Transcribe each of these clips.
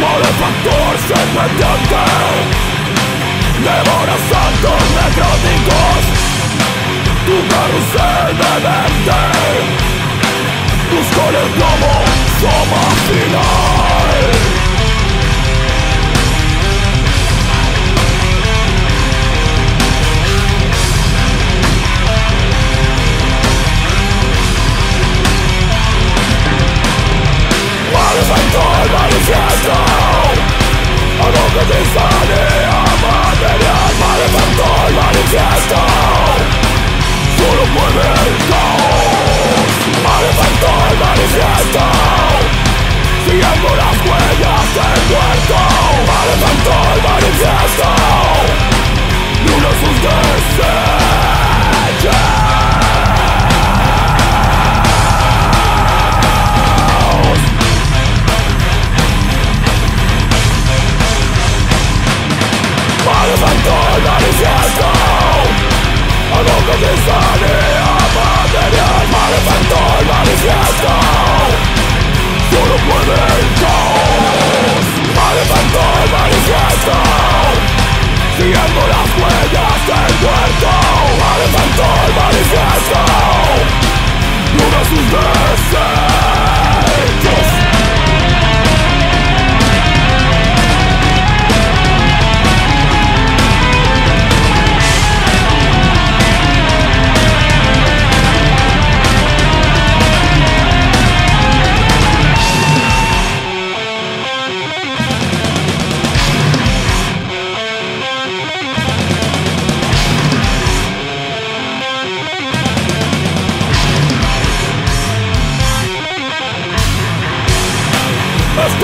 Malefactor serpenteante Devora santos necróticos Tu carrusel de verte Busco el globo, soma final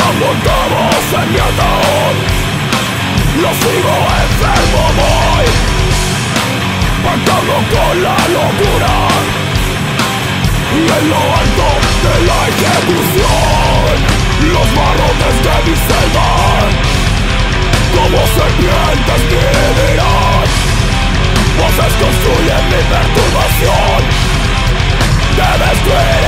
Montados en mi ataúd Lo sigo enfermo voy. Pactando con la locura. Y en lo alto de la ejecución Los barrotes de mi selva Como serpientes vivirán Voces construyen mi perturbación. De destruir